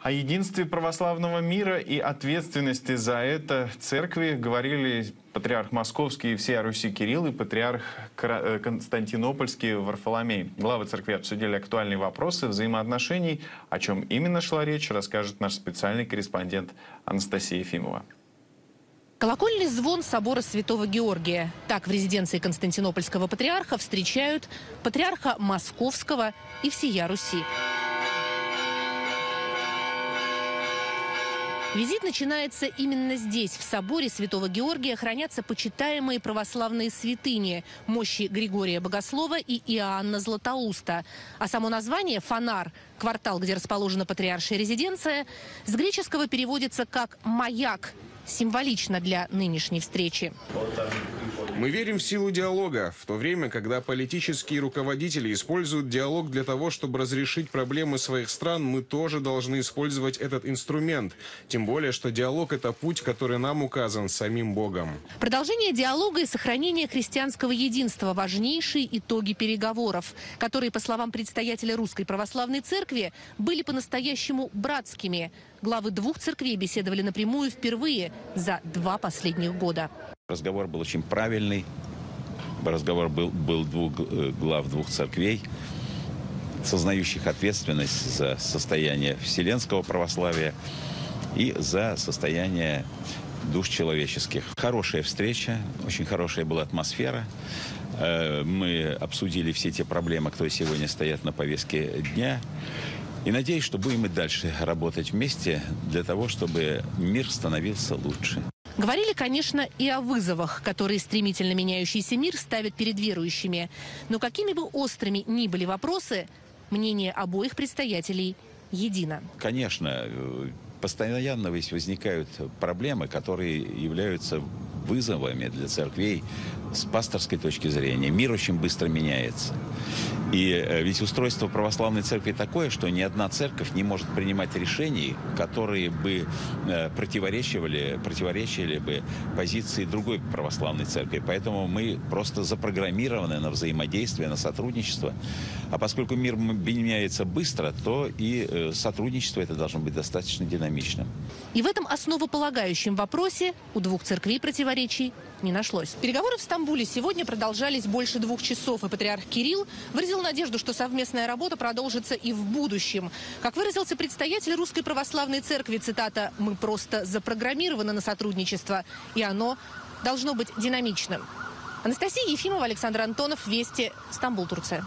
О единстве православного мира и ответственности за это церкви говорили патриарх Московский и всея Руси Кирилл и патриарх э, Константинопольский Варфоломей. Главы церкви обсудили актуальные вопросы взаимоотношений. О чем именно шла речь, расскажет наш специальный корреспондент Анастасия Ефимова. Колокольный звон собора Святого Георгия. Так в резиденции Константинопольского патриарха встречают патриарха Московского и всея Руси. Визит начинается именно здесь. В соборе Святого Георгия хранятся почитаемые православные святыни – мощи Григория Богослова и Иоанна Златоуста. А само название «Фонар» – квартал, где расположена патриаршая резиденция, с греческого переводится как «маяк», символично для нынешней встречи. Мы верим в силу диалога, в то время, когда политические руководители используют диалог для того, чтобы разрешить проблемы своих стран, мы тоже должны использовать этот инструмент. Тем более, что диалог – это путь, который нам указан самим Богом. Продолжение диалога и сохранение христианского единства – важнейшие итоги переговоров, которые, по словам предстоятеля Русской Православной Церкви, были по-настоящему братскими. Главы двух церквей беседовали напрямую впервые за два последних года. Разговор был очень правильный. Разговор был, был двух, э, глав двух церквей, сознающих ответственность за состояние вселенского православия и за состояние душ человеческих. Хорошая встреча, очень хорошая была атмосфера. Э, мы обсудили все те проблемы, которые сегодня стоят на повестке дня. И надеюсь, что будем и дальше работать вместе для того, чтобы мир становился лучше. Говорили, конечно, и о вызовах, которые стремительно меняющийся мир ставит перед верующими. Но какими бы острыми ни были вопросы, мнение обоих предстоятелей едино. Конечно, э, постоянно возникают проблемы, которые являются вызовами для церквей с пасторской точки зрения. Мир очень быстро меняется. И э, ведь устройство православной церкви такое, что ни одна церковь не может принимать решений, которые бы э, противоречивали, противоречили бы позиции другой православной церкви. Поэтому мы просто запрограммированы на взаимодействие, на сотрудничество. А поскольку мир меняется быстро, то и э, сотрудничество это должно быть достаточно динамичным. И в этом основополагающем вопросе у двух церквей противоречий не нашлось. Переговоры в Стамбуле сегодня продолжались больше двух часов, и патриарх Кирилл выразил надежду, что совместная работа продолжится и в будущем. Как выразился предстоятель Русской Православной Церкви, цитата, «Мы просто запрограммированы на сотрудничество, и оно должно быть динамичным». Анастасия Ефимова, Александр Антонов, Вести, Стамбул, Турция.